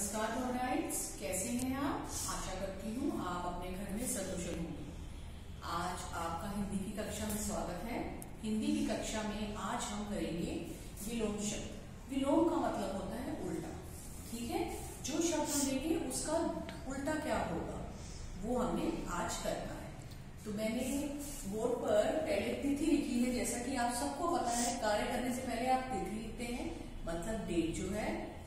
नमस्कार कैसे हैं आप? आशा करती हूँ आप अपने घर में सकुशल होंगे। आज आपका हिंदी की कक्षा में स्वागत है। हिंदी की कक्षा में आज हम करेंगे विलोम शब्द। विलोम का मतलब होता है उल्टा, ठीक है? जो शब्द हम लेंगे, उसका उल्टा क्या होगा? वो हमने आज करना है। तो मैंने बोर्ड पर पहले तिथि लिखी है, जैसा कि आप सबको पता है, कार्य करने से पहले आप तिथि लिखते हैं मतलब डेट जो है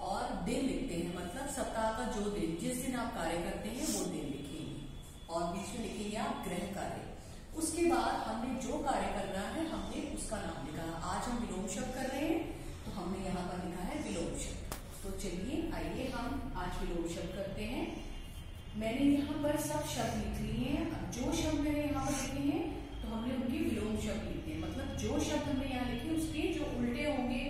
और दिन लिखते हैं मतलब सप्ताह का जो दिन, जिस दिन आप कार्य करते हैं, वो दिन लिखेंगे। और बीच में लिखेंगे आप ग्रह कार्य। उसके बाद हमने जो कार्य करना है, हमने उसका नाम लिखा आज हम विलोम शब्द कर रहे हैं तो हमने यहाँ पर लिखा है विलोम शब्द तो चलिए, आइए हम आज विलोम शब्द करते हैं। मैंने यहाँ पर सब शब्द लिख लिए हैं। जो शब्द मैंने यहाँ पर लिखे हैं तो हमने उनके विलोम शब्द लिखे हैं मतलब जो शब्द हमने यहाँ लिखे उसके जो उल्टे होंगे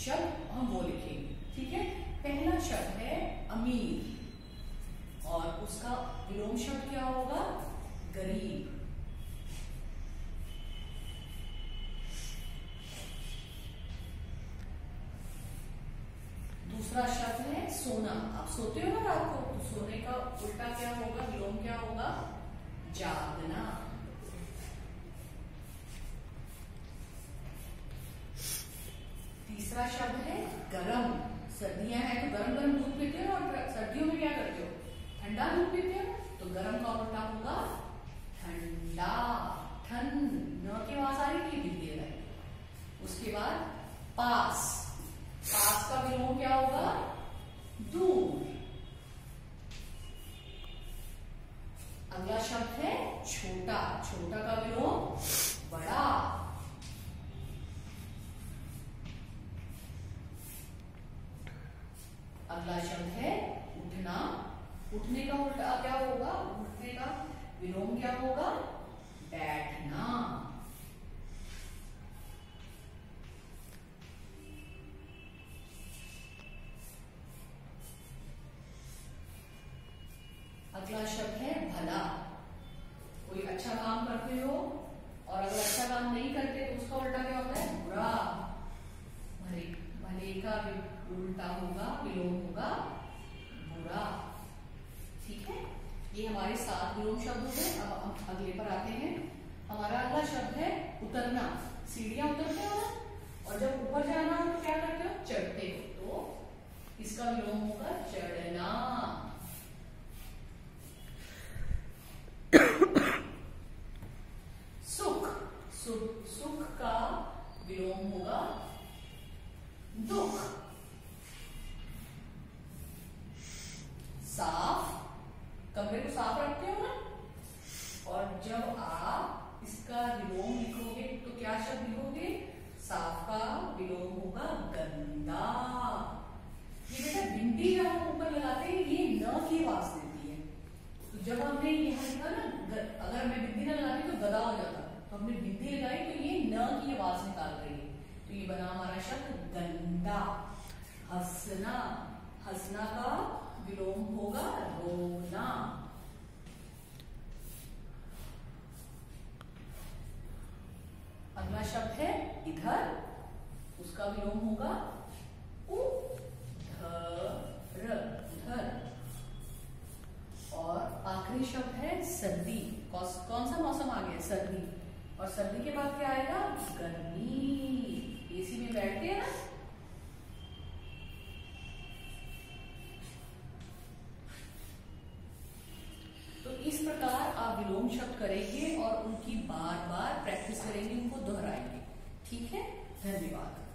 शब्द हम वो लिखेंगे ठीक है पहला शब्द है अमीर और उसका विलोम शब्द क्या होगा? गरीब। दूसरा शब्द है सोना। आप सोते हो ना रात को? तो सोने का उल्टा क्या होगा? विलोम क्या होगा? जागना। तीसरा शब्द है गरम। सर्दियाँ हैं तो गरम गरम दूध पीते हो और सर्दियों में क्या करते हो? ठंडा दूध पीते हो तो गर्म का उल्टा होगा ठंडा। ठंड न की आवाज़ आ रही थी रही। उसके बाद पास। पास का विलोम क्या होगा? दूर अगला शब्द है छोटा। छोटा का विलोम बड़ा। अगला शब्द है उठना। उठने का उल्टा क्या होगा? उठने का विलोम क्या होगा? बैठना। अगला शब्द है भला। कोई अच्छा काम करते हो और अगर अच्छा काम नहीं करते तो उसका उल्टा क्या होता है? बुरा। भले भले का उल्टा होगा, विलोम होगा, बुरा। ठीक है? ये हमारे सात विलोम शब्द हो, अब हम अगले पर आते हैं। हमारा अगला शब्द है उतरना। सीढ़ियाँ उतरते हो और जब ऊपर जाना हो तो क्या करते हो? चढ़ते हो। तो इसका विलोम होगा चढ़ना। सुख। सुख सुख का विलोम होगा दुख। साफ़ कमरे को साफ़ रखते हो ना? और जब आप इसका विलोम लिखोगे तो क्या शब्द लिखोगे? साफ़ का विलोम होगा गंदा। ये बेटा भिंडी जब हम ऊपर लगाते हैं, ये न की आवाज़ देती है। तो जब हमने यहाँ लिखा ना अगर मैं बिंदी न लगाती तो गदा हो जाता। तो हमने बिंदी लगाई तो ये न की आवाज़ निकाल रही है। तो ये बना हमारा शब्द गंदा। हंसना। हंसना का विलोम होगा रोना अगला शब्द है इधर, उसका विलोम होगा उधर उधर। और आखिरी शब्द है सर्दी कौन सा मौसम आ गया सर्दी। और सर्दी के बाद क्या आएगा? गर्मी। इस प्रकार आप विलोम शब्द करेंगे और उनकी बार बार प्रैक्टिस करेंगे, उनको दोहराएँगे। ठीक है? धन्यवाद।